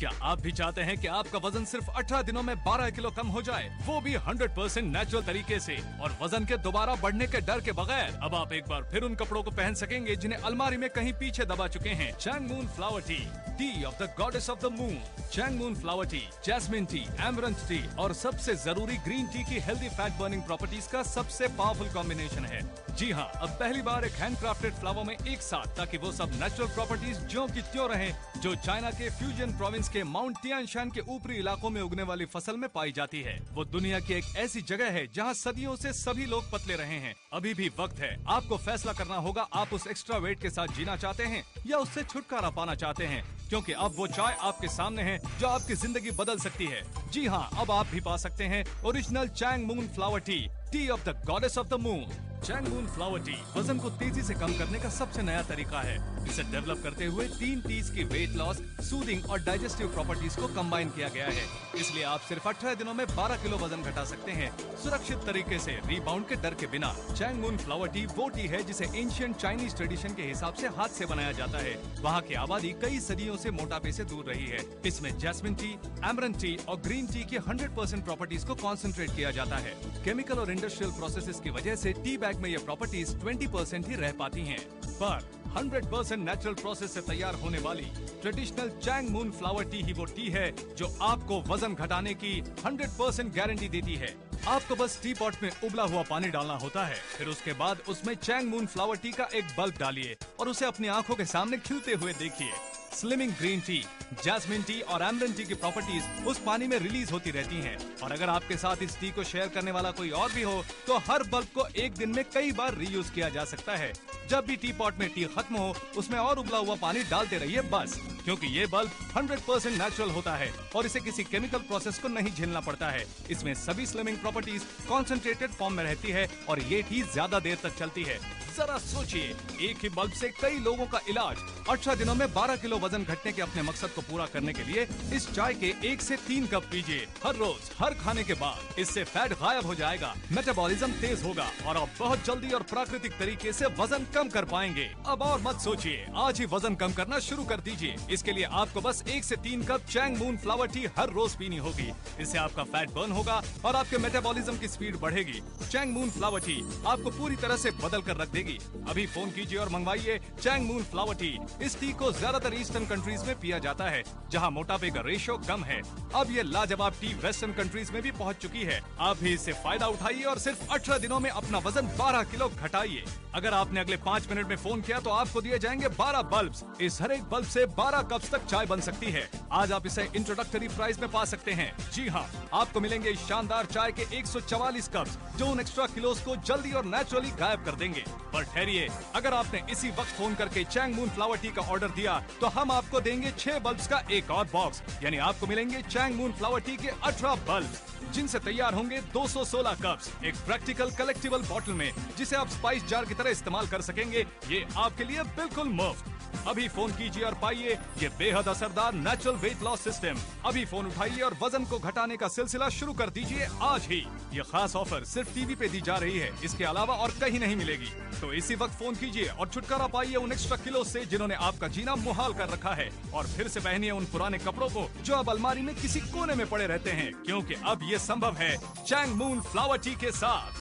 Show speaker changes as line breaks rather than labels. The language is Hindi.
क्या आप भी चाहते हैं कि आपका वज़न सिर्फ़ 18 दिनों में 12 किलो कम हो जाए? वो भी 100 परसेंट नेचुरल तरीके से। और वज़न के दोबारा बढ़ने के डर के बगैर, अब आप एक बार फिर उन कपड़ों को पहन सकेंगे जिन्हें अलमारी में कहीं पीछे दबा चुके हैं। Chang Moon flower tea tea of the goddess of the moon Chang Moon flower tea jasmine tea amaranth tea और सबसे ज़रूरी ग्रीन टी की हेल्दी फैट बर्निंग प्रॉपर्टीज़ का सबसे पावरफुल कॉम्बिनेशन है। जी हाँ अब पहली बार एक हैंड क्राफ्टेड फ्लावर में एक साथ, ताकि वो सब नेचुरल प्रॉपर्टीज़ ज्यो की त्यों रहे, जो चाइना के फ्यूजन प्रोविंस के माउंट तियानशान के ऊपरी इलाकों में उगने वाली फ़सल में पाई जाती है। वो दुनिया की एक ऐसी जगह है जहाँ सदियों से सभी लोग पतले रहे हैं। अभी भी वक्त है। आपको फैसला करना होगा, आप उस एक्स्ट्रा वेट के साथ जीना चाहते हैं या उससे छुटकारा पाना चाहते हैं। क्योंकि अब वो चाय आपके सामने है जो आपकी ज़िंदगी बदल सकती है। जी हाँ अब आप भी पा सकते हैं original Chang Moon flower tea tea of the goddess of the moon Chang Moon flower tea वज़न को तेज़ी से कम करने का सबसे नया तरीका है। इसे डेवलप करते हुए तीन टीज की वेट लॉस सूदिंग और डाइजेस्टिव प्रॉपर्टीज़ को कंबाइन किया गया है। इसलिए आप सिर्फ़ 18 दिनों में 12 किलो वज़न घटा सकते हैं। सुरक्षित तरीके से रिबाउंड के डर के बिना चैंगून फ्लावर टी वो टी है जिसे एंशियंट चाइनीज़ ट्रेडिशन के हिसाब से हाथ से बनाया जाता है। वहाँ की आबादी कई सदियों से मोटापे से दूर रही है। इसमें जैस्मिन टी एमरन टी और ग्रीन टी की 100 परसेंट प्रॉपर्टीज़ को कॉन्सेंट्रेट किया जाता है। केमिकल और इंडस्ट्रियल प्रोसेसेस की वजह से टी बैग में ये प्रॉपर्टीज़ 20 परसेंट ही रह पाती हैं। पर 100 परसेंट नेचुरल प्रोसेस से तैयार होने वाली traditional Chang Moon flower tea ही वो टी है जो आपको वज़न घटाने की 100 परसेंट गारंटी देती है। आपको बस टी पॉट में उबला हुआ पानी डालना होता है, फिर उसके बाद उसमें चैंग मून फ्लावर टी का एक बल्ब डालिए और उसे अपनी आँखों के सामने खिलते हुए देखिए। Slimming green tea jasmine tea और एमरन टी की प्रॉपर्टीज़ उस पानी में रिलीज़ होती रहती हैं। और अगर आपके साथ इस टी को शेयर करने वाला कोई और भी हो तो हर बल्ब को एक दिन में कई बार रीयूज किया जा सकता है। जब भी टी पॉट में टी खत्म हो, उसमें और उबला हुआ पानी डालते रहिए बस, क्योंकि ये बल्ब 100% परसेंट नेचुरल होता है और इसे किसी केमिकल प्रोसेस को नहीं झेलना पड़ता है। इसमें सभी स्लिमिंग प्रॉपर्टीज़ कॉन्सेंट्रेटेड फॉर्म में रहती है और ये टी ज़्यादा देर तक चलती है। जरा सोचिए, एक ही बल्ब से कई लोगों का इलाज। अठारह दिनों में 12 किलो वज़न घटने के अपने मकसद को पूरा करने के लिए इस चाय के एक से तीन कप पीजिए, हर रोज, हर खाने के बाद। इससे फैट गायब हो जाएगा मेटाबॉलिज्म तेज होगा, और आप बहुत जल्दी और प्राकृतिक तरीके से वज़न कम कर पाएँगे। अब और मत सोचिए, आज ही वज़न कम करना शुरू कर दीजिए। इसके लिए आपको बस एक से तीन cup Chang Moon flower tea हर रोज पीनी होगी। इससे आपका फैट बर्न होगा, और आपके मेटाबॉलिज्म की स्पीड बढ़ेगी। चैंग मून फ्लावर टी आपको पूरी तरह से बदल कर रख देगी अभी फ़ोन कीजिए और मंगवाइए चैंग मून फ्लावर टी। इस टी को ज़्यादातर ईस्टर्न कंट्रीज़ में पिया जाता है, जहाँ मोटापे का रेशो कम है। अब ये लाजवाब टी वेस्टर्न कंट्रीज़ में भी पहुँच चुकी है। आप भी इससे फ़ायदा उठाइए और सिर्फ़ 18 दिनों में अपना वज़न 12 किलो घटाइए। अगर आपने अगले पाँच मिनट में फ़ोन किया तो आपको दिए जाएँगे 12 बल्ब इस हर एक बल्ब ऐसी बारह कप तक चाय बन सकती है। आज आप इसे इंट्रोडक्टरी प्राइस में पा सकते हैं। जी हाँ आपको मिलेंगे शानदार चाय के 144 कप जो उन एक्स्ट्रा किलोस को जल्दी और नेचुरली गायब कर देंगे। पर ठहरिए। अगर आपने इसी वक्त फ़ोन करके चैंग मून फ्लावर टी का ऑर्डर दिया तो हम आपको देंगे छह बल्ब का एक और बॉक्स यानी आपको मिलेंगे चैंग मून फ्लावर टी के अठारह बल्ब जिनसे तैयार होंगे 216 कप्स एक प्रैक्टिकल कलेक्टिबल बॉटल में, जिसे आप स्पाइस जार की तरह इस्तेमाल कर सकेंगे, ये आपके लिए बिल्कुल मुफ़्त। अभी फ़ोन कीजिए और पाइए, ये बेहद असरदार नेचुरल वेट लॉस सिस्टम अभी फ़ोन उठाइए और वज़न को घटाने का सिलसिला शुरू कर दीजिए आज ही। ये खास ऑफ़र सिर्फ़ टीवी पे दी जा रही है, इसके अलावा और कहीं नहीं मिलेगी। तो इसी वक्त फ़ोन कीजिए और छुटकारा पाइए उन एक्स्ट्रा किलो से जिन्होंने आपका जीना मुहाल कर रखा है। और फिर से पहनिए उन पुराने कपड़ों को, जो अब अलमारी में किसी कोने में पड़े रहते हैं, क्योंकि अब ये संभव है चैंग मून फ्लावर टी के साथ।